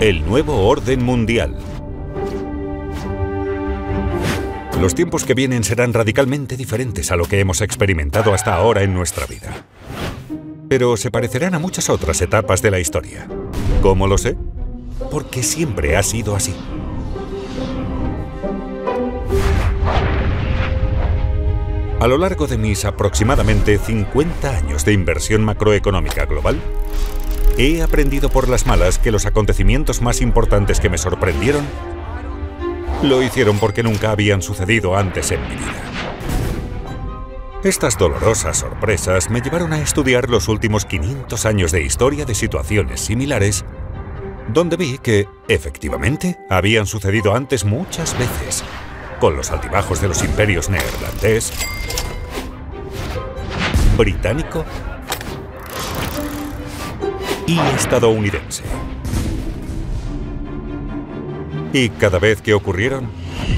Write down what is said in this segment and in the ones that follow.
El nuevo orden mundial. Los tiempos que vienen serán radicalmente diferentes a lo que hemos experimentado hasta ahora en nuestra vida. Pero se parecerán a muchas otras etapas de la historia. ¿Cómo lo sé? Porque siempre ha sido así. A lo largo de mis aproximadamente 50 años de inversión macroeconómica global, he aprendido por las malas que los acontecimientos más importantes que me sorprendieron lo hicieron porque nunca habían sucedido antes en mi vida. Estas dolorosas sorpresas me llevaron a estudiar los últimos 500 años de historia de situaciones similares, donde vi que, efectivamente, habían sucedido antes muchas veces, con los altibajos de los imperios neerlandés, británico y estadounidense. Y cada vez que ocurrieron,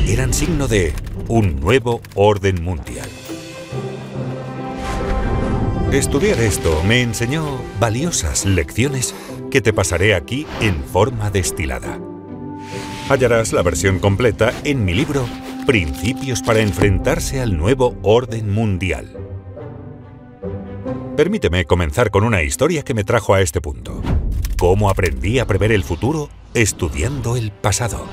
eran signo de un nuevo orden mundial. Estudiar esto me enseñó valiosas lecciones que te pasaré aquí en forma destilada. Hallarás la versión completa en mi libro Principios para enfrentarse al nuevo orden mundial. Permíteme comenzar con una historia que me trajo a este punto. Cómo aprendí a prever el futuro estudiando el pasado.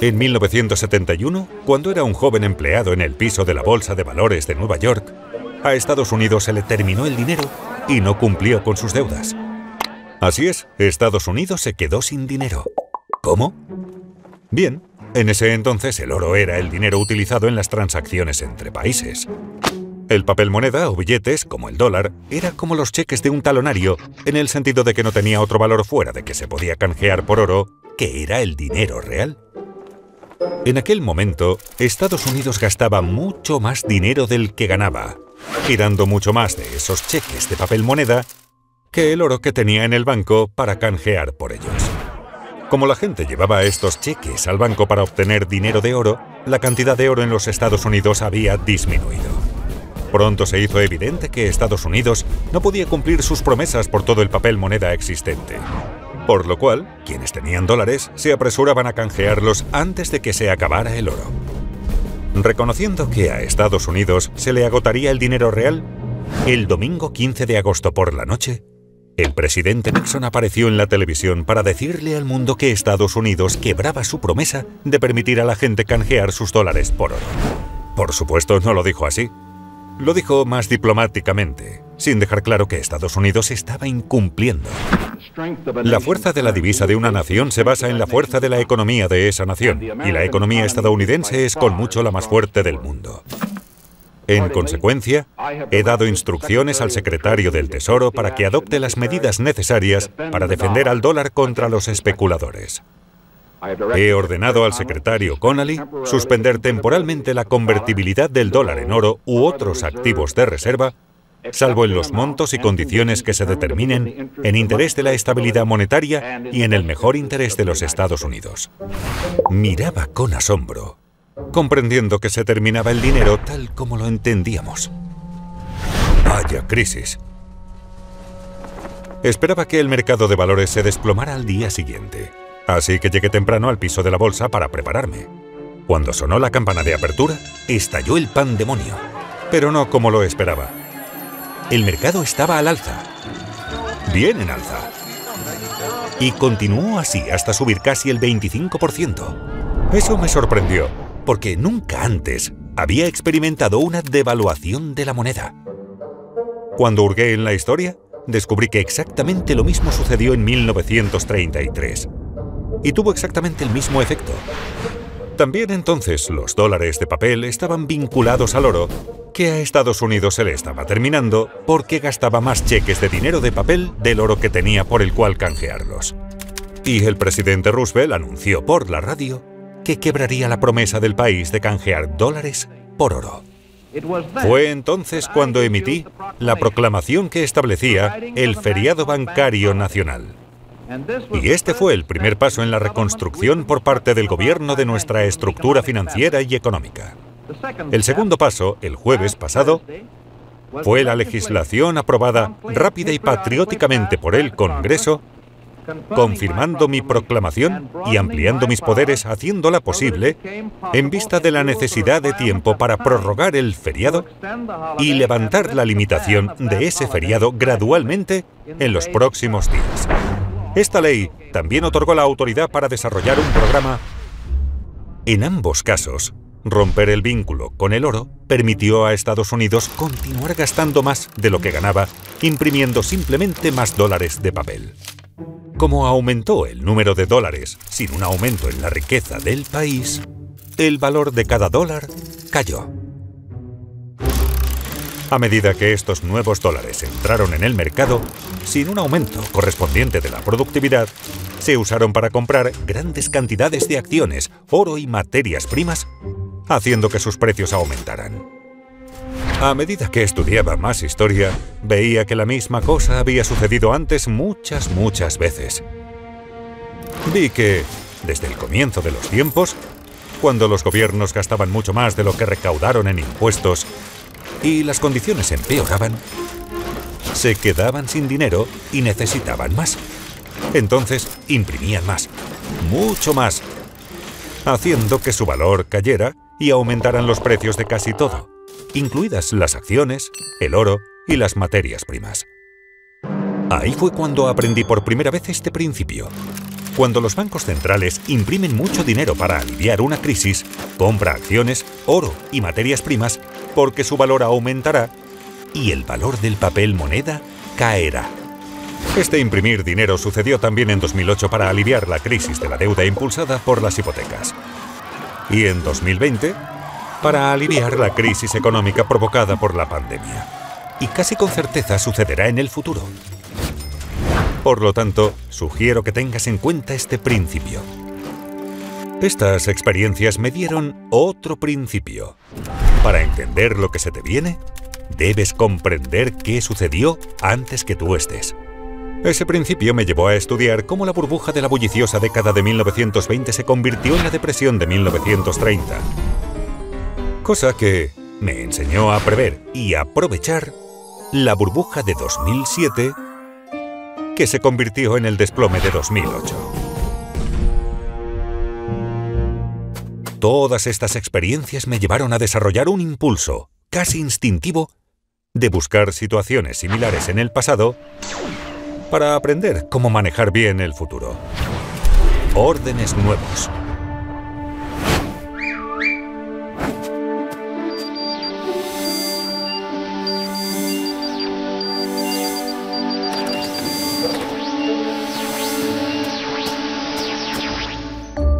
En 1971, cuando era un joven empleado en el piso de la Bolsa de Valores de Nueva York, a Estados Unidos se le terminó el dinero y no cumplió con sus deudas. Así es, Estados Unidos se quedó sin dinero. ¿Cómo? Bien, en ese entonces el oro era el dinero utilizado en las transacciones entre países. El papel moneda o billetes, como el dólar, era como los cheques de un talonario, en el sentido de que no tenía otro valor fuera de que se podía canjear por oro, que era el dinero real. En aquel momento, Estados Unidos gastaba mucho más dinero del que ganaba, girando mucho más de esos cheques de papel moneda que el oro que tenía en el banco para canjear por ellos. Como la gente llevaba estos cheques al banco para obtener dinero de oro, la cantidad de oro en los Estados Unidos había disminuido. Pronto se hizo evidente que Estados Unidos no podía cumplir sus promesas por todo el papel moneda existente, por lo cual, quienes tenían dólares se apresuraban a canjearlos antes de que se acabara el oro. Reconociendo que a Estados Unidos se le agotaría el dinero real, el domingo 15 de agosto por la noche, el presidente Nixon apareció en la televisión para decirle al mundo que Estados Unidos quebraba su promesa de permitir a la gente canjear sus dólares por oro. Por supuesto, no lo dijo así. Lo dijo más diplomáticamente, sin dejar claro que Estados Unidos estaba incumpliendo. La fuerza de la divisa de una nación se basa en la fuerza de la economía de esa nación, y la economía estadounidense es con mucho la más fuerte del mundo. En consecuencia, he dado instrucciones al secretario del Tesoro para que adopte las medidas necesarias para defender al dólar contra los especuladores. He ordenado al secretario Connolly suspender temporalmente la convertibilidad del dólar en oro u otros activos de reserva salvo en los montos y condiciones que se determinen en interés de la estabilidad monetaria y en el mejor interés de los Estados Unidos. Miraba con asombro, comprendiendo que se terminaba el dinero tal como lo entendíamos. Vaya crisis. Esperaba que el mercado de valores se desplomara al día siguiente, así que llegué temprano al piso de la bolsa para prepararme. Cuando sonó la campana de apertura, estalló el pandemonio, pero no como lo esperaba el mercado estaba al alza. Bien en alza. Y continuó así hasta subir casi el 25%. Eso me sorprendió, porque nunca antes había experimentado una devaluación de la moneda. Cuando hurgué en la historia, descubrí que exactamente lo mismo sucedió en 1933. Y tuvo exactamente el mismo efecto. También entonces los dólares de papel estaban vinculados al oro, que a Estados Unidos se le estaba terminando porque gastaba más cheques de dinero de papel del oro que tenía por el cual canjearlos. Y el presidente Roosevelt anunció por la radio que quebraría la promesa del país de canjear dólares por oro. Fue entonces cuando emití la proclamación que establecía el feriado bancario nacional. Y este fue el primer paso en la reconstrucción por parte del gobierno de nuestra estructura financiera y económica. El segundo paso, el jueves pasado, fue la legislación aprobada rápida y patrióticamente por el Congreso confirmando mi proclamación y ampliando mis poderes haciéndola posible en vista de la necesidad de tiempo para prorrogar el feriado y levantar la limitación de ese feriado gradualmente en los próximos días. Esta ley también otorgó la autoridad para desarrollar un programa. En ambos casos, romper el vínculo con el oro permitió a Estados Unidos continuar gastando más de lo que ganaba, imprimiendo simplemente más dólares de papel. Como aumentó el número de dólares sin un aumento en la riqueza del país, el valor de cada dólar cayó. A medida que estos nuevos dólares entraron en el mercado, sin un aumento correspondiente de la productividad, se usaron para comprar grandes cantidades de acciones, oro y materias primas, haciendo que sus precios aumentaran. A medida que estudiaba más historia, veía que la misma cosa había sucedido antes muchas, muchas veces. Vi que, desde el comienzo de los tiempos, cuando los gobiernos gastaban mucho más de lo que recaudaron en impuestos y las condiciones empeoraban, se quedaban sin dinero y necesitaban más. Entonces imprimían más, mucho más, haciendo que su valor cayera y aumentaran los precios de casi todo incluidas las acciones, el oro y las materias primas. Ahí fue cuando aprendí por primera vez este principio. Cuando los bancos centrales imprimen mucho dinero para aliviar una crisis, compra acciones, oro y materias primas porque su valor aumentará y el valor del papel moneda caerá. Este imprimir dinero sucedió también en 2008 para aliviar la crisis de la deuda impulsada por las hipotecas. Y en 2020 para aliviar la crisis económica provocada por la pandemia. Y casi con certeza sucederá en el futuro. Por lo tanto, sugiero que tengas en cuenta este principio. Estas experiencias me dieron otro principio. Para entender lo que se te viene, debes comprender qué sucedió antes que tú estés. Ese principio me llevó a estudiar cómo la burbuja de la bulliciosa década de 1920 se convirtió en la depresión de 1930 cosa que me enseñó a prever y aprovechar la burbuja de 2007 que se convirtió en el desplome de 2008. Todas estas experiencias me llevaron a desarrollar un impulso, casi instintivo, de buscar situaciones similares en el pasado para aprender cómo manejar bien el futuro. Órdenes nuevos.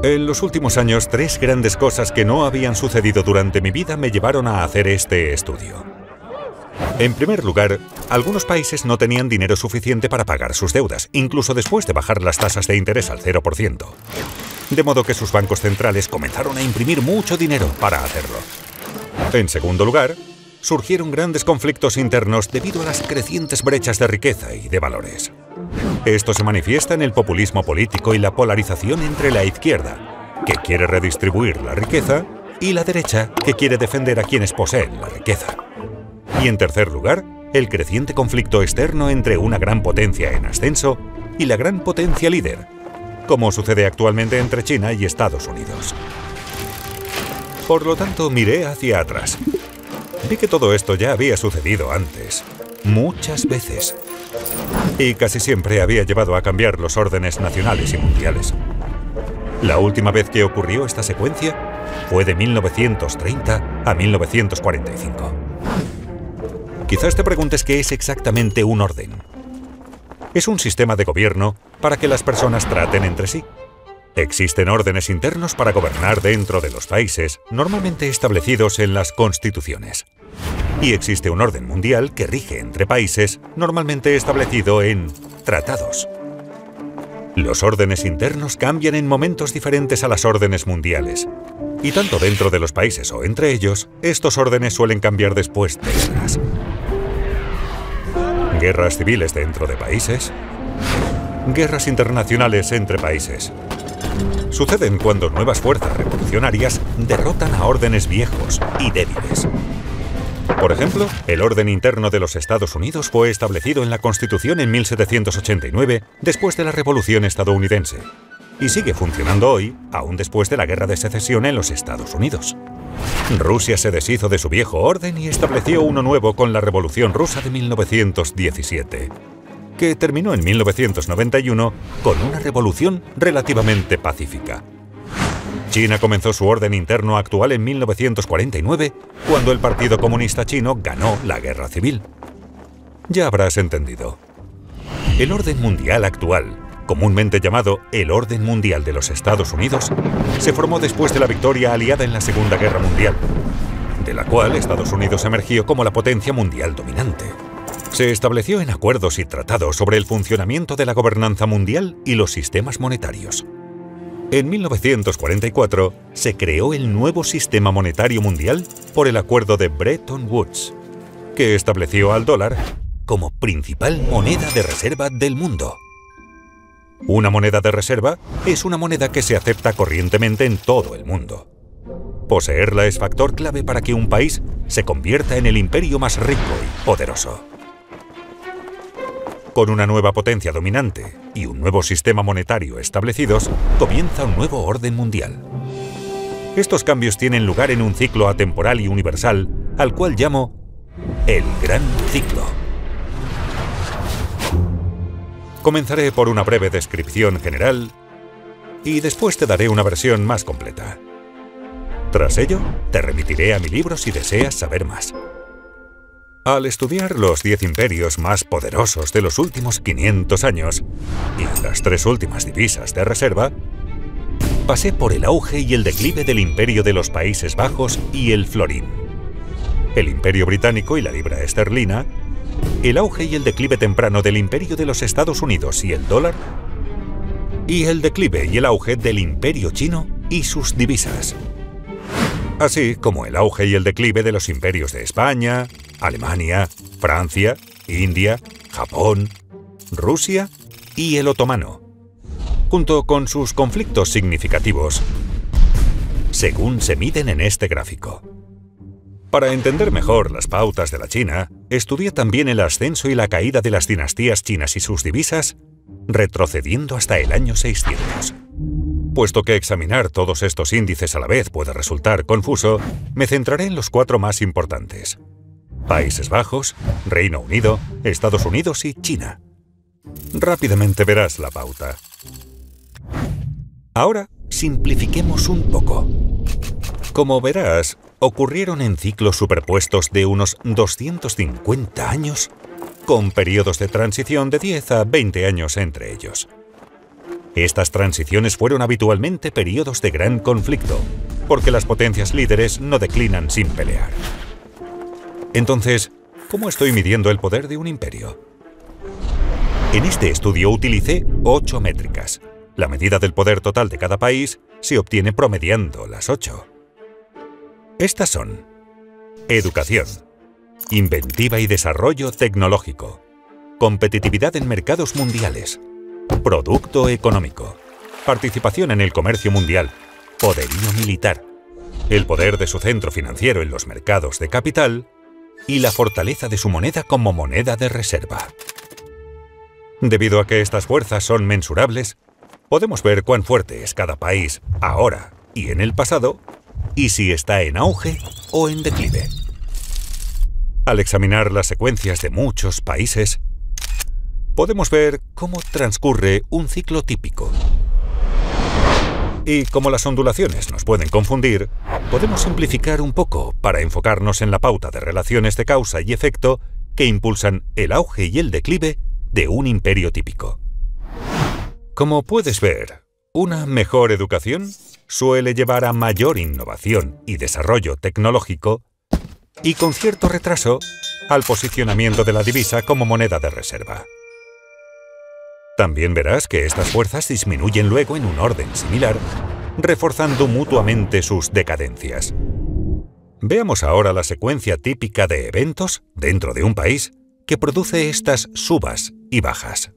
En los últimos años, tres grandes cosas que no habían sucedido durante mi vida me llevaron a hacer este estudio. En primer lugar, algunos países no tenían dinero suficiente para pagar sus deudas, incluso después de bajar las tasas de interés al 0%. De modo que sus bancos centrales comenzaron a imprimir mucho dinero para hacerlo. En segundo lugar, surgieron grandes conflictos internos debido a las crecientes brechas de riqueza y de valores. Esto se manifiesta en el populismo político y la polarización entre la izquierda, que quiere redistribuir la riqueza, y la derecha, que quiere defender a quienes poseen la riqueza. Y en tercer lugar, el creciente conflicto externo entre una gran potencia en ascenso y la gran potencia líder, como sucede actualmente entre China y Estados Unidos. Por lo tanto, miré hacia atrás. Vi que todo esto ya había sucedido antes, muchas veces y casi siempre había llevado a cambiar los órdenes nacionales y mundiales. La última vez que ocurrió esta secuencia fue de 1930 a 1945. Quizás te preguntes qué es exactamente un orden. Es un sistema de gobierno para que las personas traten entre sí. Existen órdenes internos para gobernar dentro de los países, normalmente establecidos en las constituciones y existe un orden mundial que rige entre países, normalmente establecido en tratados. Los órdenes internos cambian en momentos diferentes a las órdenes mundiales. Y tanto dentro de los países o entre ellos, estos órdenes suelen cambiar después de guerras. Guerras civiles dentro de países, Guerras internacionales entre países. Suceden cuando nuevas fuerzas revolucionarias derrotan a órdenes viejos y débiles. Por ejemplo, el orden interno de los Estados Unidos fue establecido en la Constitución en 1789 después de la Revolución estadounidense y sigue funcionando hoy, aún después de la Guerra de Secesión en los Estados Unidos. Rusia se deshizo de su viejo orden y estableció uno nuevo con la Revolución Rusa de 1917, que terminó en 1991 con una revolución relativamente pacífica. China comenzó su orden interno actual en 1949, cuando el Partido Comunista Chino ganó la guerra civil. Ya habrás entendido. El orden mundial actual, comúnmente llamado el Orden Mundial de los Estados Unidos, se formó después de la victoria aliada en la Segunda Guerra Mundial, de la cual Estados Unidos emergió como la potencia mundial dominante. Se estableció en acuerdos y tratados sobre el funcionamiento de la gobernanza mundial y los sistemas monetarios. En 1944 se creó el nuevo sistema monetario mundial por el acuerdo de Bretton Woods, que estableció al dólar como principal moneda de reserva del mundo. Una moneda de reserva es una moneda que se acepta corrientemente en todo el mundo. Poseerla es factor clave para que un país se convierta en el imperio más rico y poderoso. Con una nueva potencia dominante y un nuevo sistema monetario establecidos, comienza un nuevo orden mundial. Estos cambios tienen lugar en un ciclo atemporal y universal, al cual llamo el Gran Ciclo. Comenzaré por una breve descripción general y después te daré una versión más completa. Tras ello, te remitiré a mi libro si deseas saber más. Al estudiar los 10 imperios más poderosos de los últimos 500 años y las tres últimas divisas de reserva, pasé por el auge y el declive del imperio de los Países Bajos y el florín, el imperio británico y la libra esterlina, el auge y el declive temprano del imperio de los Estados Unidos y el dólar, y el declive y el auge del imperio chino y sus divisas, así como el auge y el declive de los imperios de España, Alemania, Francia, India, Japón, Rusia y el otomano, junto con sus conflictos significativos, según se miden en este gráfico. Para entender mejor las pautas de la China, estudié también el ascenso y la caída de las dinastías chinas y sus divisas, retrocediendo hasta el año 600. Puesto que examinar todos estos índices a la vez puede resultar confuso, me centraré en los cuatro más importantes. Países Bajos, Reino Unido, Estados Unidos y China. Rápidamente verás la pauta. Ahora, simplifiquemos un poco. Como verás, ocurrieron en ciclos superpuestos de unos 250 años, con periodos de transición de 10 a 20 años entre ellos. Estas transiciones fueron habitualmente periodos de gran conflicto, porque las potencias líderes no declinan sin pelear. Entonces, ¿cómo estoy midiendo el poder de un imperio? En este estudio utilicé ocho métricas. La medida del poder total de cada país se obtiene promediando las ocho. Estas son educación, inventiva y desarrollo tecnológico, competitividad en mercados mundiales, producto económico, participación en el comercio mundial, poderío militar, el poder de su centro financiero en los mercados de capital y la fortaleza de su moneda como moneda de reserva. Debido a que estas fuerzas son mensurables, podemos ver cuán fuerte es cada país ahora y en el pasado y si está en auge o en declive. Al examinar las secuencias de muchos países, podemos ver cómo transcurre un ciclo típico. Y como las ondulaciones nos pueden confundir, podemos simplificar un poco para enfocarnos en la pauta de relaciones de causa y efecto que impulsan el auge y el declive de un imperio típico. Como puedes ver, una mejor educación suele llevar a mayor innovación y desarrollo tecnológico y con cierto retraso al posicionamiento de la divisa como moneda de reserva. También verás que estas fuerzas disminuyen luego en un orden similar, reforzando mutuamente sus decadencias. Veamos ahora la secuencia típica de eventos dentro de un país que produce estas subas y bajas.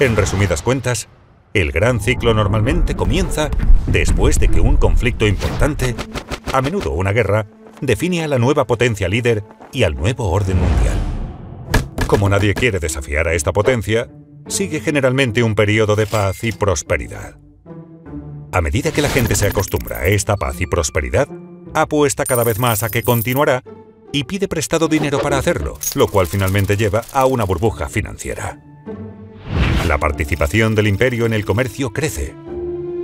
En resumidas cuentas, el gran ciclo normalmente comienza después de que un conflicto importante, a menudo una guerra, define a la nueva potencia líder y al nuevo orden mundial. Como nadie quiere desafiar a esta potencia, sigue generalmente un periodo de paz y prosperidad. A medida que la gente se acostumbra a esta paz y prosperidad, apuesta cada vez más a que continuará y pide prestado dinero para hacerlo, lo cual finalmente lleva a una burbuja financiera. La participación del imperio en el comercio crece,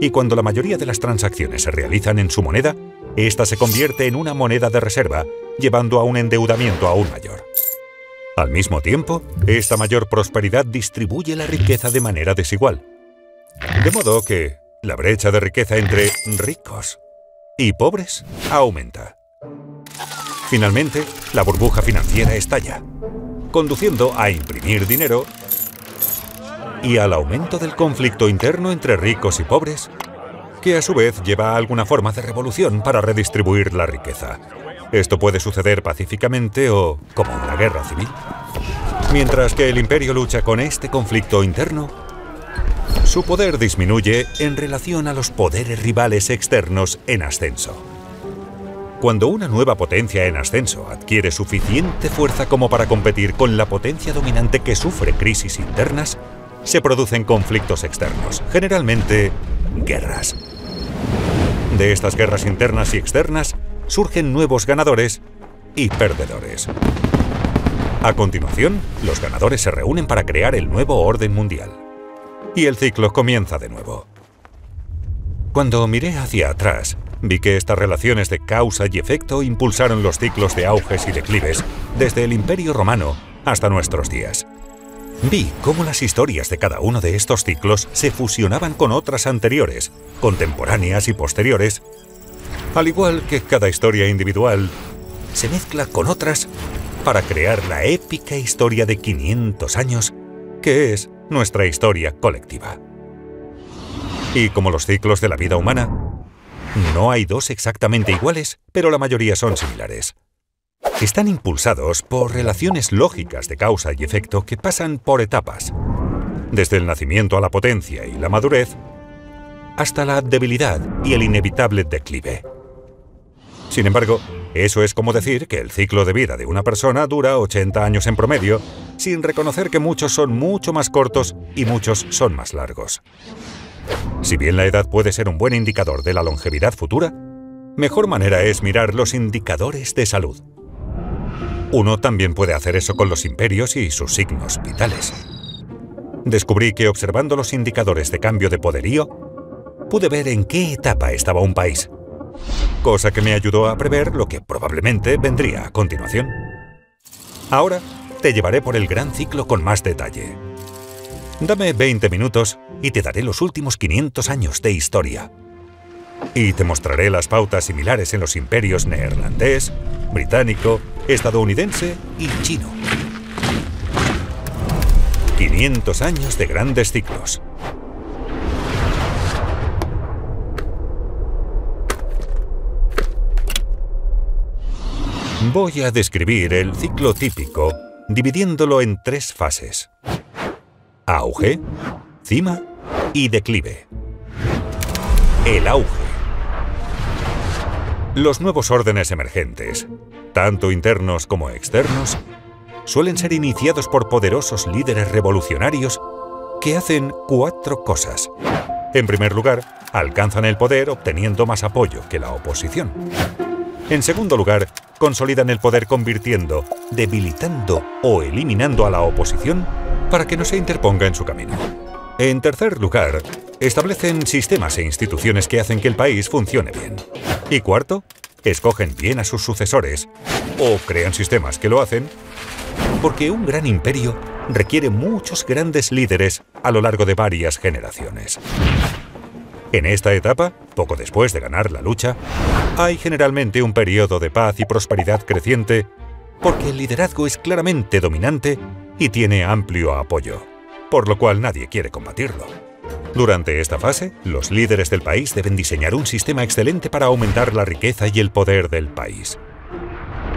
y cuando la mayoría de las transacciones se realizan en su moneda, esta se convierte en una moneda de reserva, llevando a un endeudamiento aún mayor. Al mismo tiempo, esta mayor prosperidad distribuye la riqueza de manera desigual. De modo que la brecha de riqueza entre ricos y pobres aumenta. Finalmente, la burbuja financiera estalla, conduciendo a imprimir dinero y al aumento del conflicto interno entre ricos y pobres, que a su vez lleva a alguna forma de revolución para redistribuir la riqueza. Esto puede suceder pacíficamente o como una guerra civil. Mientras que el imperio lucha con este conflicto interno, su poder disminuye en relación a los poderes rivales externos en ascenso. Cuando una nueva potencia en ascenso adquiere suficiente fuerza como para competir con la potencia dominante que sufre crisis internas, se producen conflictos externos, generalmente guerras. De estas guerras internas y externas surgen nuevos ganadores y perdedores. A continuación, los ganadores se reúnen para crear el nuevo orden mundial. Y el ciclo comienza de nuevo. Cuando miré hacia atrás, vi que estas relaciones de causa y efecto impulsaron los ciclos de auges y declives desde el Imperio Romano hasta nuestros días. Vi cómo las historias de cada uno de estos ciclos se fusionaban con otras anteriores, contemporáneas y posteriores, al igual que cada historia individual se mezcla con otras para crear la épica historia de 500 años que es nuestra historia colectiva. Y como los ciclos de la vida humana, no hay dos exactamente iguales, pero la mayoría son similares están impulsados por relaciones lógicas de causa y efecto que pasan por etapas, desde el nacimiento a la potencia y la madurez, hasta la debilidad y el inevitable declive. Sin embargo, eso es como decir que el ciclo de vida de una persona dura 80 años en promedio, sin reconocer que muchos son mucho más cortos y muchos son más largos. Si bien la edad puede ser un buen indicador de la longevidad futura, mejor manera es mirar los indicadores de salud. Uno también puede hacer eso con los imperios y sus signos vitales. Descubrí que observando los indicadores de cambio de poderío, pude ver en qué etapa estaba un país, cosa que me ayudó a prever lo que probablemente vendría a continuación. Ahora te llevaré por el gran ciclo con más detalle. Dame 20 minutos y te daré los últimos 500 años de historia. Y te mostraré las pautas similares en los imperios neerlandés, británico, estadounidense y chino. 500 años de grandes ciclos. Voy a describir el ciclo típico dividiéndolo en tres fases. Auge, cima y declive. El auge. Los nuevos órdenes emergentes, tanto internos como externos, suelen ser iniciados por poderosos líderes revolucionarios que hacen cuatro cosas. En primer lugar, alcanzan el poder obteniendo más apoyo que la oposición. En segundo lugar, consolidan el poder convirtiendo, debilitando o eliminando a la oposición para que no se interponga en su camino. En tercer lugar, establecen sistemas e instituciones que hacen que el país funcione bien. Y cuarto, escogen bien a sus sucesores o crean sistemas que lo hacen porque un gran imperio requiere muchos grandes líderes a lo largo de varias generaciones. En esta etapa, poco después de ganar la lucha, hay generalmente un periodo de paz y prosperidad creciente porque el liderazgo es claramente dominante y tiene amplio apoyo, por lo cual nadie quiere combatirlo. Durante esta fase, los líderes del país deben diseñar un sistema excelente para aumentar la riqueza y el poder del país.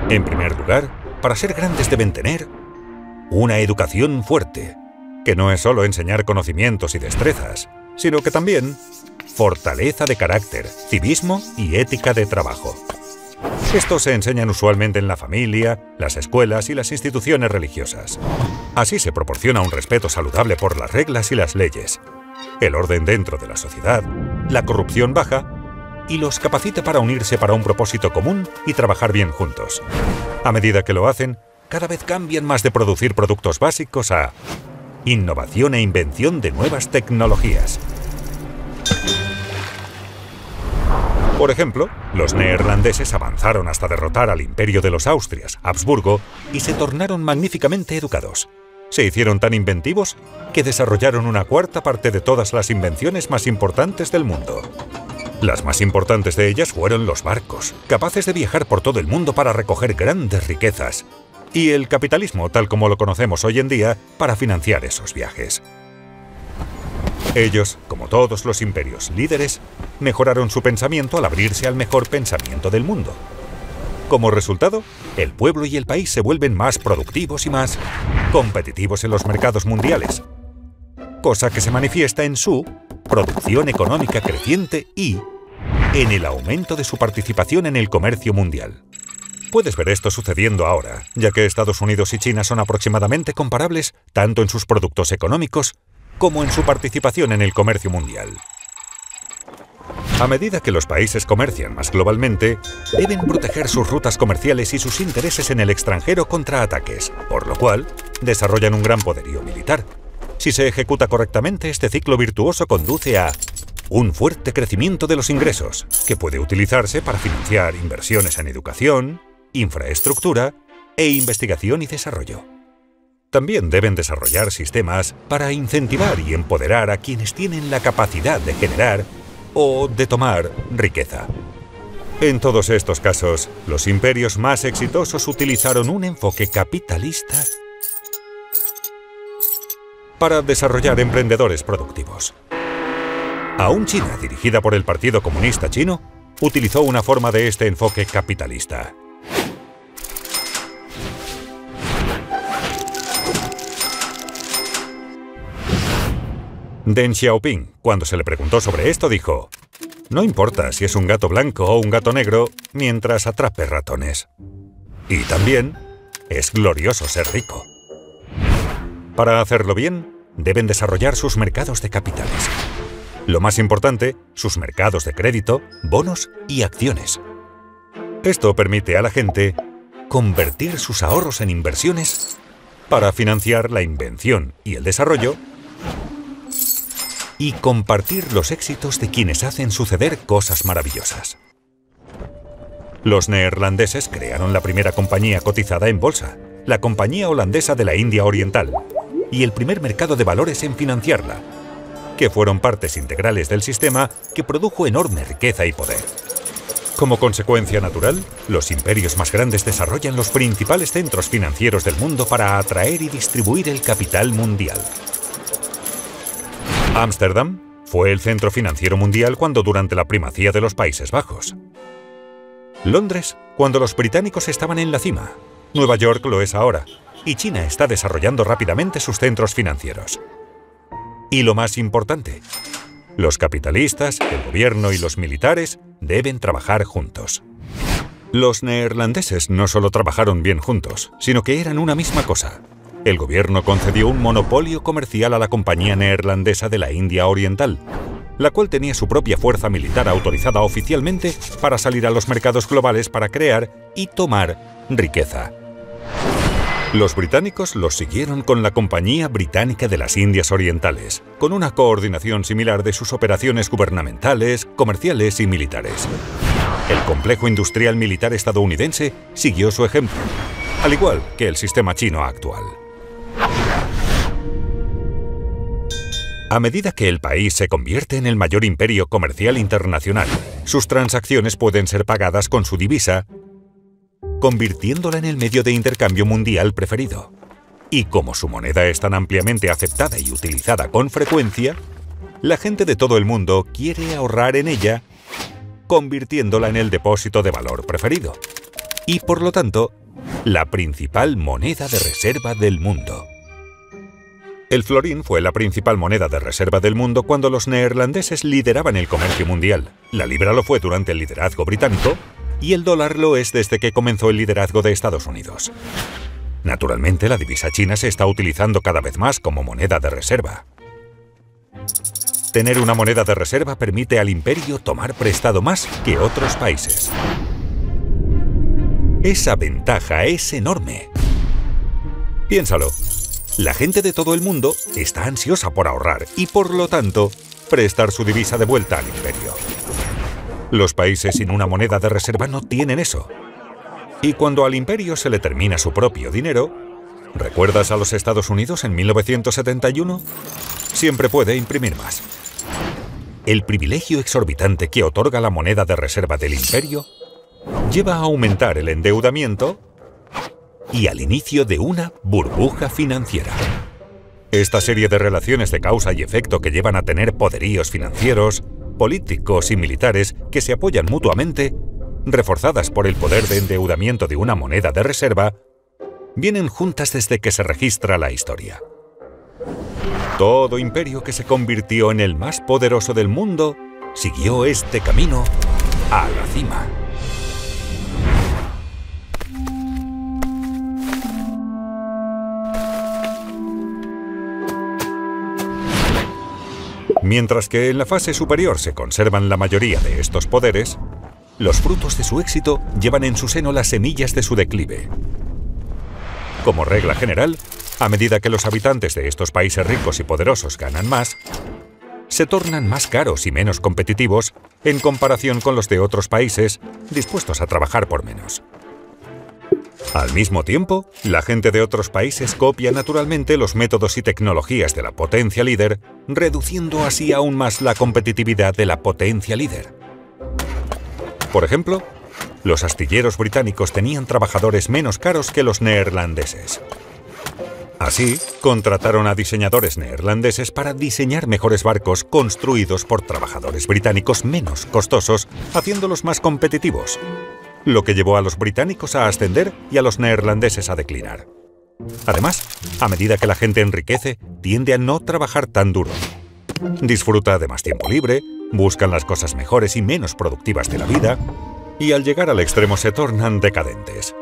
En primer lugar, para ser grandes deben tener una educación fuerte, que no es solo enseñar conocimientos y destrezas, sino que también fortaleza de carácter, civismo y ética de trabajo. Estos se enseñan usualmente en la familia, las escuelas y las instituciones religiosas. Así se proporciona un respeto saludable por las reglas y las leyes, el orden dentro de la sociedad, la corrupción baja y los capacita para unirse para un propósito común y trabajar bien juntos. A medida que lo hacen, cada vez cambian más de producir productos básicos a innovación e invención de nuevas tecnologías. Por ejemplo, los neerlandeses avanzaron hasta derrotar al imperio de los Austrias, Habsburgo, y se tornaron magníficamente educados. Se hicieron tan inventivos que desarrollaron una cuarta parte de todas las invenciones más importantes del mundo. Las más importantes de ellas fueron los barcos, capaces de viajar por todo el mundo para recoger grandes riquezas, y el capitalismo tal como lo conocemos hoy en día para financiar esos viajes. Ellos, como todos los imperios líderes, mejoraron su pensamiento al abrirse al mejor pensamiento del mundo. Como resultado, el pueblo y el país se vuelven más productivos y más competitivos en los mercados mundiales, cosa que se manifiesta en su producción económica creciente y en el aumento de su participación en el comercio mundial. Puedes ver esto sucediendo ahora, ya que Estados Unidos y China son aproximadamente comparables tanto en sus productos económicos como en su participación en el comercio mundial. A medida que los países comercian más globalmente, deben proteger sus rutas comerciales y sus intereses en el extranjero contra ataques, por lo cual desarrollan un gran poderío militar. Si se ejecuta correctamente, este ciclo virtuoso conduce a un fuerte crecimiento de los ingresos, que puede utilizarse para financiar inversiones en educación, infraestructura e investigación y desarrollo. También deben desarrollar sistemas para incentivar y empoderar a quienes tienen la capacidad de generar o de tomar riqueza. En todos estos casos, los imperios más exitosos utilizaron un enfoque capitalista para desarrollar emprendedores productivos. Aún China, dirigida por el Partido Comunista Chino, utilizó una forma de este enfoque capitalista. Deng Xiaoping, cuando se le preguntó sobre esto, dijo, no importa si es un gato blanco o un gato negro, mientras atrape ratones. Y también es glorioso ser rico. Para hacerlo bien, deben desarrollar sus mercados de capitales. Lo más importante, sus mercados de crédito, bonos y acciones. Esto permite a la gente convertir sus ahorros en inversiones para financiar la invención y el desarrollo y compartir los éxitos de quienes hacen suceder cosas maravillosas. Los neerlandeses crearon la primera compañía cotizada en bolsa, la Compañía Holandesa de la India Oriental, y el primer mercado de valores en financiarla, que fueron partes integrales del sistema que produjo enorme riqueza y poder. Como consecuencia natural, los imperios más grandes desarrollan los principales centros financieros del mundo para atraer y distribuir el capital mundial. Ámsterdam fue el centro financiero mundial cuando durante la primacía de los Países Bajos. Londres, cuando los británicos estaban en la cima. Nueva York lo es ahora. Y China está desarrollando rápidamente sus centros financieros. Y lo más importante, los capitalistas, el gobierno y los militares deben trabajar juntos. Los neerlandeses no solo trabajaron bien juntos, sino que eran una misma cosa, el gobierno concedió un monopolio comercial a la Compañía Neerlandesa de la India Oriental, la cual tenía su propia fuerza militar autorizada oficialmente para salir a los mercados globales para crear y tomar riqueza. Los británicos los siguieron con la Compañía Británica de las Indias Orientales, con una coordinación similar de sus operaciones gubernamentales, comerciales y militares. El complejo industrial militar estadounidense siguió su ejemplo, al igual que el sistema chino actual. A medida que el país se convierte en el mayor imperio comercial internacional, sus transacciones pueden ser pagadas con su divisa, convirtiéndola en el medio de intercambio mundial preferido. Y como su moneda es tan ampliamente aceptada y utilizada con frecuencia, la gente de todo el mundo quiere ahorrar en ella, convirtiéndola en el depósito de valor preferido. Y por lo tanto, la principal moneda de reserva del mundo. El florín fue la principal moneda de reserva del mundo cuando los neerlandeses lideraban el comercio mundial. La libra lo fue durante el liderazgo británico y el dólar lo es desde que comenzó el liderazgo de Estados Unidos. Naturalmente, la divisa china se está utilizando cada vez más como moneda de reserva. Tener una moneda de reserva permite al imperio tomar prestado más que otros países. Esa ventaja es enorme. Piénsalo. La gente de todo el mundo está ansiosa por ahorrar y, por lo tanto, prestar su divisa de vuelta al imperio. Los países sin una moneda de reserva no tienen eso. Y cuando al imperio se le termina su propio dinero, ¿recuerdas a los Estados Unidos en 1971? Siempre puede imprimir más. El privilegio exorbitante que otorga la moneda de reserva del imperio lleva a aumentar el endeudamiento y al inicio de una burbuja financiera. Esta serie de relaciones de causa y efecto que llevan a tener poderíos financieros, políticos y militares que se apoyan mutuamente, reforzadas por el poder de endeudamiento de una moneda de reserva, vienen juntas desde que se registra la historia. Todo imperio que se convirtió en el más poderoso del mundo siguió este camino a la cima. Mientras que en la fase superior se conservan la mayoría de estos poderes, los frutos de su éxito llevan en su seno las semillas de su declive. Como regla general, a medida que los habitantes de estos países ricos y poderosos ganan más, se tornan más caros y menos competitivos en comparación con los de otros países dispuestos a trabajar por menos. Al mismo tiempo, la gente de otros países copia naturalmente los métodos y tecnologías de la potencia líder, reduciendo así aún más la competitividad de la potencia líder. Por ejemplo, los astilleros británicos tenían trabajadores menos caros que los neerlandeses. Así, contrataron a diseñadores neerlandeses para diseñar mejores barcos construidos por trabajadores británicos menos costosos, haciéndolos más competitivos, lo que llevó a los británicos a ascender y a los neerlandeses a declinar. Además, a medida que la gente enriquece, tiende a no trabajar tan duro. Disfruta de más tiempo libre, buscan las cosas mejores y menos productivas de la vida, y al llegar al extremo se tornan decadentes.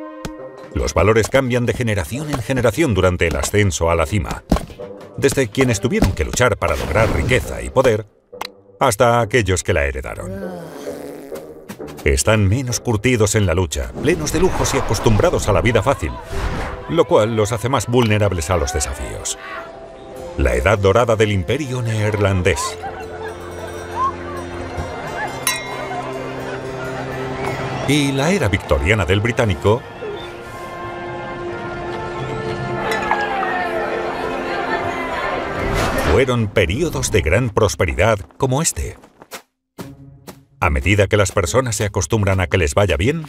Los valores cambian de generación en generación durante el ascenso a la cima, desde quienes tuvieron que luchar para lograr riqueza y poder, hasta aquellos que la heredaron. Están menos curtidos en la lucha, plenos de lujos y acostumbrados a la vida fácil, lo cual los hace más vulnerables a los desafíos. La edad dorada del imperio neerlandés. Y la era victoriana del británico fueron períodos de gran prosperidad como este. A medida que las personas se acostumbran a que les vaya bien,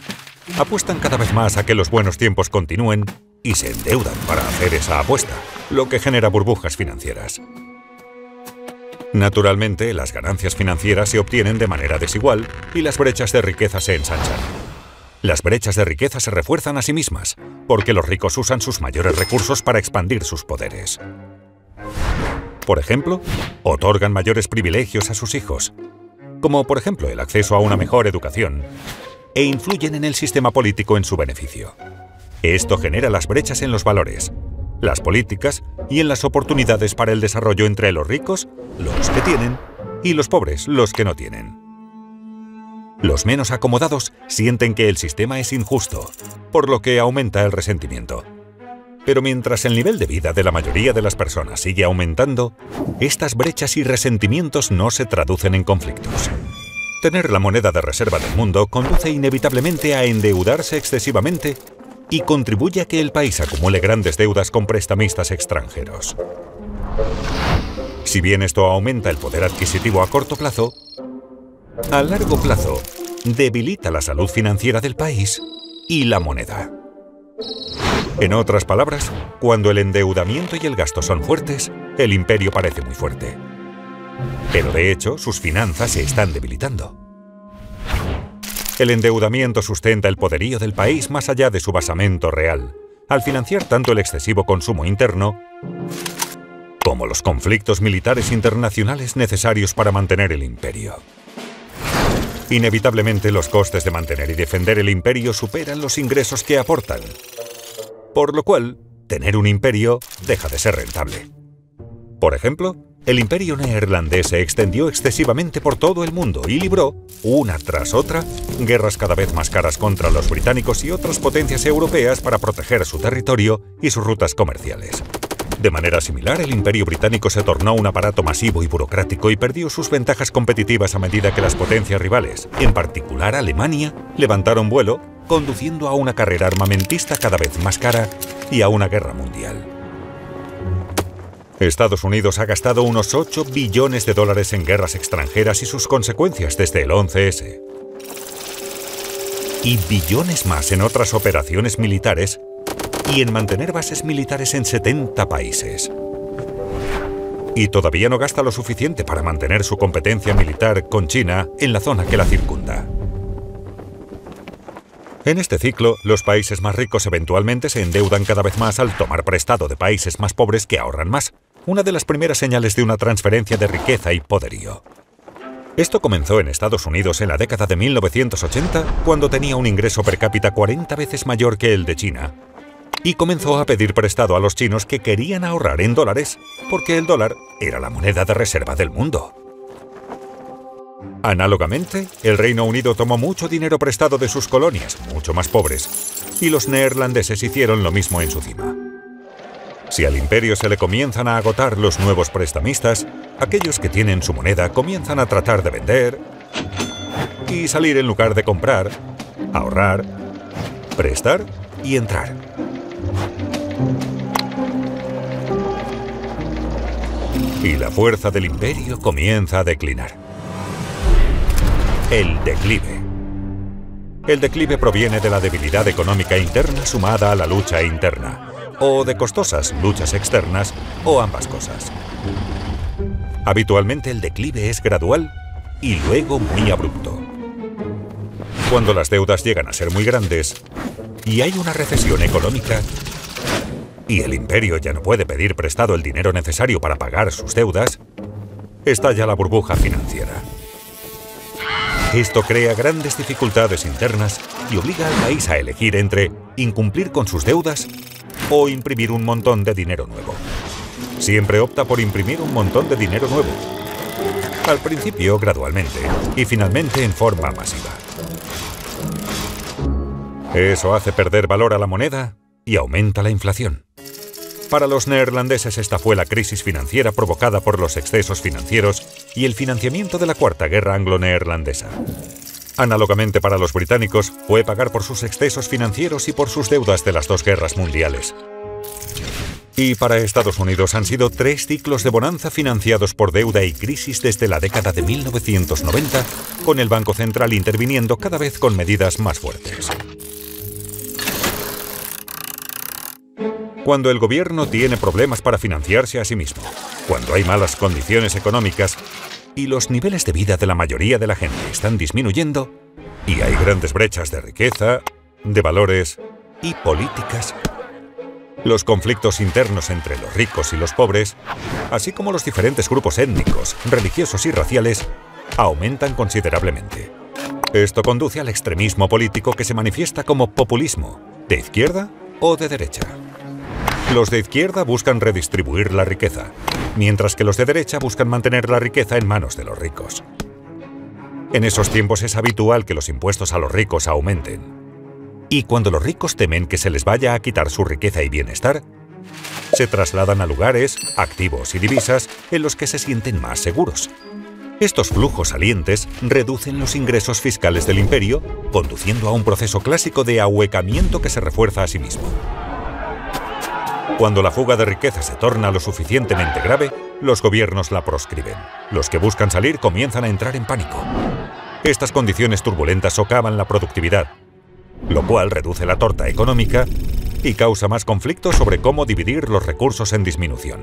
apuestan cada vez más a que los buenos tiempos continúen y se endeudan para hacer esa apuesta, lo que genera burbujas financieras. Naturalmente, las ganancias financieras se obtienen de manera desigual y las brechas de riqueza se ensanchan. Las brechas de riqueza se refuerzan a sí mismas, porque los ricos usan sus mayores recursos para expandir sus poderes. Por ejemplo, otorgan mayores privilegios a sus hijos, como por ejemplo el acceso a una mejor educación, e influyen en el sistema político en su beneficio. Esto genera las brechas en los valores, las políticas y en las oportunidades para el desarrollo entre los ricos, los que tienen, y los pobres, los que no tienen. Los menos acomodados sienten que el sistema es injusto, por lo que aumenta el resentimiento. Pero mientras el nivel de vida de la mayoría de las personas sigue aumentando, estas brechas y resentimientos no se traducen en conflictos. Tener la moneda de reserva del mundo conduce inevitablemente a endeudarse excesivamente y contribuye a que el país acumule grandes deudas con prestamistas extranjeros. Si bien esto aumenta el poder adquisitivo a corto plazo, a largo plazo debilita la salud financiera del país y la moneda. En otras palabras, cuando el endeudamiento y el gasto son fuertes, el imperio parece muy fuerte. Pero de hecho, sus finanzas se están debilitando. El endeudamiento sustenta el poderío del país más allá de su basamento real, al financiar tanto el excesivo consumo interno como los conflictos militares internacionales necesarios para mantener el imperio. Inevitablemente los costes de mantener y defender el imperio superan los ingresos que aportan, por lo cual tener un imperio deja de ser rentable. Por ejemplo, el imperio neerlandés se extendió excesivamente por todo el mundo y libró, una tras otra, guerras cada vez más caras contra los británicos y otras potencias europeas para proteger su territorio y sus rutas comerciales. De manera similar, el imperio británico se tornó un aparato masivo y burocrático y perdió sus ventajas competitivas a medida que las potencias rivales, en particular Alemania, levantaron vuelo, conduciendo a una carrera armamentista cada vez más cara y a una guerra mundial. Estados Unidos ha gastado unos 8 billones de dólares en guerras extranjeras y sus consecuencias desde el 11S. Y billones más en otras operaciones militares y en mantener bases militares en 70 países. Y todavía no gasta lo suficiente para mantener su competencia militar con China en la zona que la circunda. En este ciclo, los países más ricos eventualmente se endeudan cada vez más al tomar prestado de países más pobres que ahorran más, una de las primeras señales de una transferencia de riqueza y poderío. Esto comenzó en Estados Unidos en la década de 1980, cuando tenía un ingreso per cápita 40 veces mayor que el de China, y comenzó a pedir prestado a los chinos que querían ahorrar en dólares, porque el dólar era la moneda de reserva del mundo. Análogamente, el Reino Unido tomó mucho dinero prestado de sus colonias, mucho más pobres, y los neerlandeses hicieron lo mismo en su cima. Si al imperio se le comienzan a agotar los nuevos prestamistas, aquellos que tienen su moneda comienzan a tratar de vender y salir en lugar de comprar, ahorrar, prestar y entrar. Y la fuerza del imperio comienza a declinar. El declive. El declive proviene de la debilidad económica interna sumada a la lucha interna, o de costosas luchas externas, o ambas cosas. Habitualmente el declive es gradual y luego muy abrupto. Cuando las deudas llegan a ser muy grandes y hay una recesión económica, y el imperio ya no puede pedir prestado el dinero necesario para pagar sus deudas, estalla la burbuja financiera. Esto crea grandes dificultades internas y obliga al país a elegir entre incumplir con sus deudas o imprimir un montón de dinero nuevo. Siempre opta por imprimir un montón de dinero nuevo. Al principio gradualmente y finalmente en forma masiva. Eso hace perder valor a la moneda y aumenta la inflación. Para los neerlandeses esta fue la crisis financiera provocada por los excesos financieros y el financiamiento de la Cuarta Guerra Anglo-Neerlandesa. Análogamente para los británicos, fue pagar por sus excesos financieros y por sus deudas de las dos guerras mundiales. Y para Estados Unidos han sido tres ciclos de bonanza financiados por deuda y crisis desde la década de 1990, con el Banco Central interviniendo cada vez con medidas más fuertes. Cuando el gobierno tiene problemas para financiarse a sí mismo, cuando hay malas condiciones económicas y los niveles de vida de la mayoría de la gente están disminuyendo, y hay grandes brechas de riqueza, de valores y políticas, los conflictos internos entre los ricos y los pobres, así como los diferentes grupos étnicos, religiosos y raciales, aumentan considerablemente. Esto conduce al extremismo político que se manifiesta como populismo, de izquierda o de derecha. Los de izquierda buscan redistribuir la riqueza, mientras que los de derecha buscan mantener la riqueza en manos de los ricos. En esos tiempos es habitual que los impuestos a los ricos aumenten. Y cuando los ricos temen que se les vaya a quitar su riqueza y bienestar, se trasladan a lugares, activos y divisas en los que se sienten más seguros. Estos flujos salientes reducen los ingresos fiscales del imperio, conduciendo a un proceso clásico de ahuecamiento que se refuerza a sí mismo. Cuando la fuga de riqueza se torna lo suficientemente grave, los gobiernos la proscriben. Los que buscan salir comienzan a entrar en pánico. Estas condiciones turbulentas socavan la productividad, lo cual reduce la torta económica y causa más conflictos sobre cómo dividir los recursos en disminución.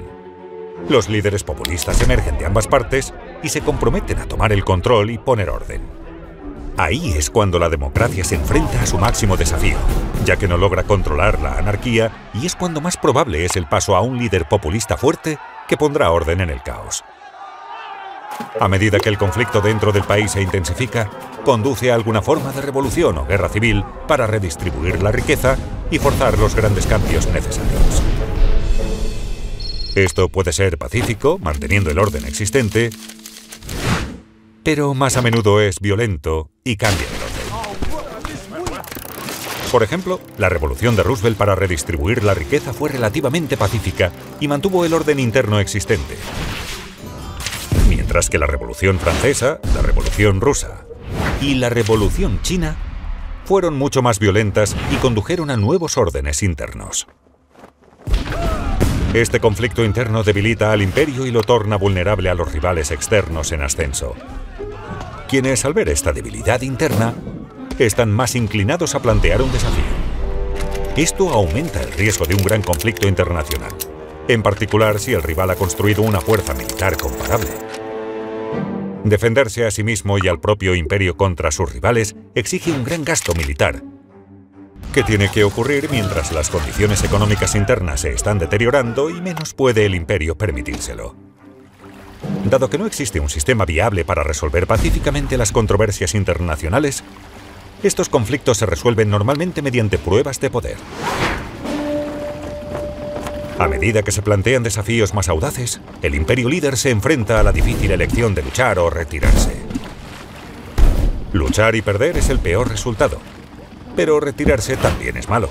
Los líderes populistas emergen de ambas partes y se comprometen a tomar el control y poner orden. Ahí es cuando la democracia se enfrenta a su máximo desafío, ya que no logra controlar la anarquía y es cuando más probable es el paso a un líder populista fuerte que pondrá orden en el caos. A medida que el conflicto dentro del país se intensifica, conduce a alguna forma de revolución o guerra civil para redistribuir la riqueza y forzar los grandes cambios necesarios. Esto puede ser pacífico, manteniendo el orden existente, pero más a menudo es violento y cambia el orden. Por ejemplo, la revolución de Roosevelt para redistribuir la riqueza fue relativamente pacífica y mantuvo el orden interno existente. Mientras que la revolución francesa, la revolución rusa y la revolución china fueron mucho más violentas y condujeron a nuevos órdenes internos. Este conflicto interno debilita al imperio y lo torna vulnerable a los rivales externos en ascenso quienes al ver esta debilidad interna están más inclinados a plantear un desafío. Esto aumenta el riesgo de un gran conflicto internacional, en particular si el rival ha construido una fuerza militar comparable. Defenderse a sí mismo y al propio imperio contra sus rivales exige un gran gasto militar, que tiene que ocurrir mientras las condiciones económicas internas se están deteriorando y menos puede el imperio permitírselo. Dado que no existe un sistema viable para resolver pacíficamente las controversias internacionales, estos conflictos se resuelven normalmente mediante pruebas de poder. A medida que se plantean desafíos más audaces, el imperio líder se enfrenta a la difícil elección de luchar o retirarse. Luchar y perder es el peor resultado, pero retirarse también es malo,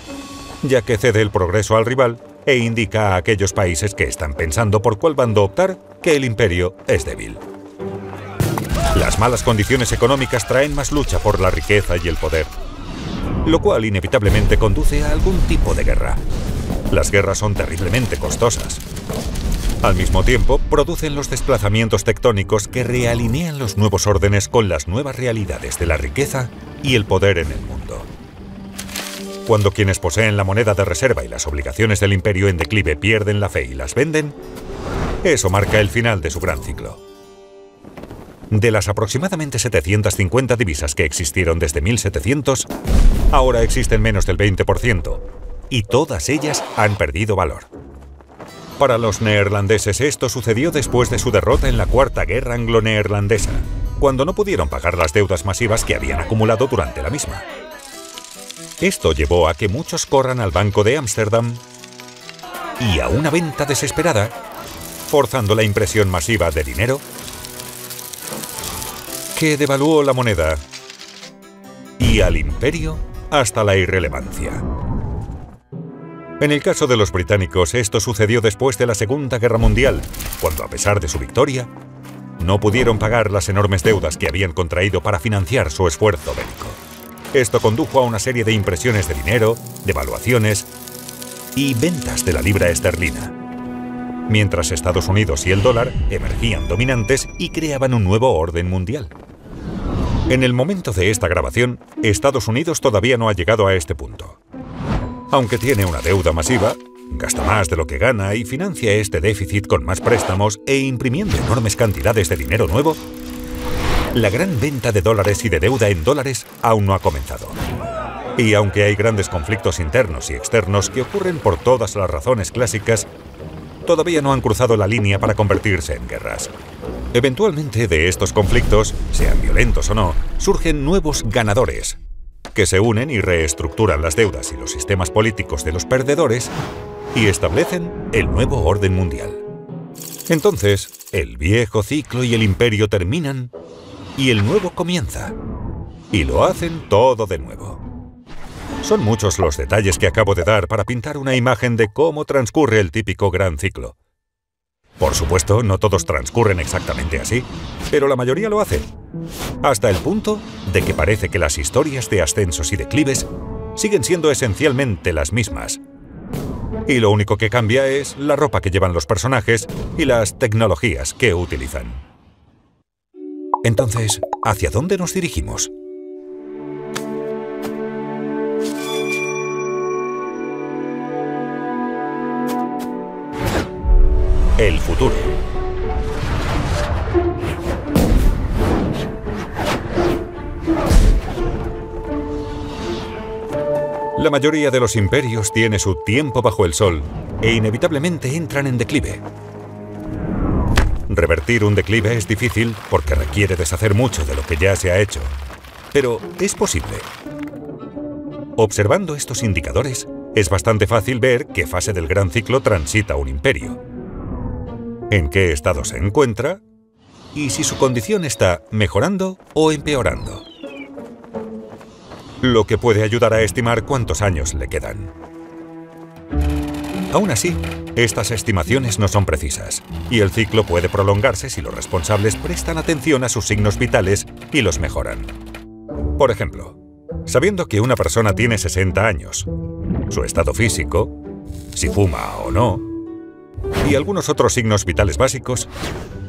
ya que cede el progreso al rival e indica a aquellos países que están pensando por cuál bando optar que el imperio es débil. Las malas condiciones económicas traen más lucha por la riqueza y el poder, lo cual inevitablemente conduce a algún tipo de guerra. Las guerras son terriblemente costosas. Al mismo tiempo, producen los desplazamientos tectónicos que realinean los nuevos órdenes con las nuevas realidades de la riqueza y el poder en el mundo. Cuando quienes poseen la moneda de reserva y las obligaciones del imperio en declive pierden la fe y las venden, eso marca el final de su gran ciclo. De las aproximadamente 750 divisas que existieron desde 1700, ahora existen menos del 20%, y todas ellas han perdido valor. Para los neerlandeses esto sucedió después de su derrota en la Cuarta Guerra Anglo-Neerlandesa, cuando no pudieron pagar las deudas masivas que habían acumulado durante la misma. Esto llevó a que muchos corran al Banco de Ámsterdam y a una venta desesperada, forzando la impresión masiva de dinero que devaluó la moneda y al imperio hasta la irrelevancia. En el caso de los británicos, esto sucedió después de la Segunda Guerra Mundial, cuando a pesar de su victoria, no pudieron pagar las enormes deudas que habían contraído para financiar su esfuerzo bélico. Esto condujo a una serie de impresiones de dinero, devaluaciones y ventas de la libra esterlina. Mientras Estados Unidos y el dólar emergían dominantes y creaban un nuevo orden mundial. En el momento de esta grabación, Estados Unidos todavía no ha llegado a este punto. Aunque tiene una deuda masiva, gasta más de lo que gana y financia este déficit con más préstamos e imprimiendo enormes cantidades de dinero nuevo, la gran venta de dólares y de deuda en dólares aún no ha comenzado. Y aunque hay grandes conflictos internos y externos que ocurren por todas las razones clásicas, todavía no han cruzado la línea para convertirse en guerras. Eventualmente de estos conflictos, sean violentos o no, surgen nuevos ganadores, que se unen y reestructuran las deudas y los sistemas políticos de los perdedores y establecen el nuevo orden mundial. Entonces, el viejo ciclo y el imperio terminan y el nuevo comienza. Y lo hacen todo de nuevo. Son muchos los detalles que acabo de dar para pintar una imagen de cómo transcurre el típico gran ciclo. Por supuesto, no todos transcurren exactamente así, pero la mayoría lo hace. Hasta el punto de que parece que las historias de ascensos y declives siguen siendo esencialmente las mismas. Y lo único que cambia es la ropa que llevan los personajes y las tecnologías que utilizan. Entonces, ¿hacia dónde nos dirigimos? El futuro. La mayoría de los imperios tiene su tiempo bajo el sol e inevitablemente entran en declive. Revertir un declive es difícil porque requiere deshacer mucho de lo que ya se ha hecho. Pero es posible. Observando estos indicadores, es bastante fácil ver qué fase del gran ciclo transita un imperio, en qué estado se encuentra y si su condición está mejorando o empeorando. Lo que puede ayudar a estimar cuántos años le quedan. Aún así, estas estimaciones no son precisas, y el ciclo puede prolongarse si los responsables prestan atención a sus signos vitales y los mejoran. Por ejemplo, sabiendo que una persona tiene 60 años, su estado físico, si fuma o no, y algunos otros signos vitales básicos,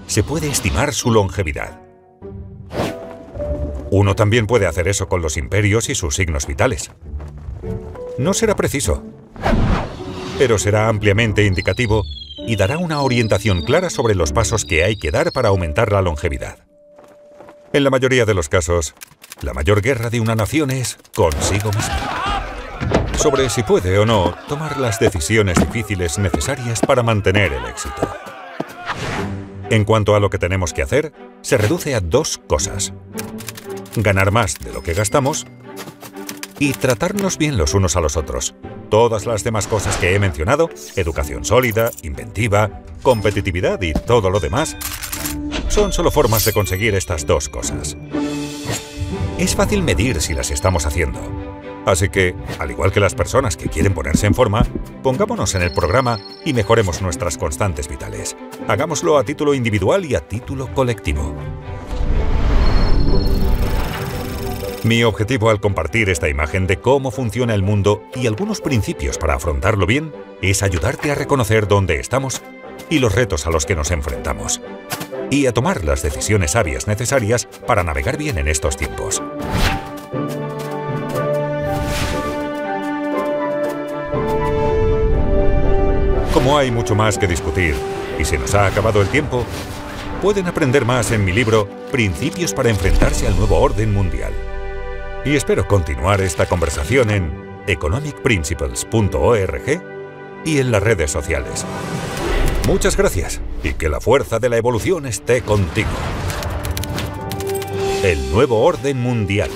se puede estimar su longevidad. Uno también puede hacer eso con los imperios y sus signos vitales. No será preciso, pero será ampliamente indicativo y dará una orientación clara sobre los pasos que hay que dar para aumentar la longevidad. En la mayoría de los casos, la mayor guerra de una nación es consigo misma. Sobre si puede o no tomar las decisiones difíciles necesarias para mantener el éxito. En cuanto a lo que tenemos que hacer, se reduce a dos cosas. Ganar más de lo que gastamos y tratarnos bien los unos a los otros, Todas las demás cosas que he mencionado, educación sólida, inventiva, competitividad y todo lo demás, son solo formas de conseguir estas dos cosas. Es fácil medir si las estamos haciendo. Así que, al igual que las personas que quieren ponerse en forma, pongámonos en el programa y mejoremos nuestras constantes vitales. Hagámoslo a título individual y a título colectivo. Mi objetivo al compartir esta imagen de cómo funciona el mundo y algunos principios para afrontarlo bien es ayudarte a reconocer dónde estamos y los retos a los que nos enfrentamos, y a tomar las decisiones sabias necesarias para navegar bien en estos tiempos. Como hay mucho más que discutir y se nos ha acabado el tiempo, pueden aprender más en mi libro Principios para enfrentarse al nuevo orden mundial y espero continuar esta conversación en economicprinciples.org y en las redes sociales. Muchas gracias y que la fuerza de la evolución esté contigo. El nuevo orden mundial.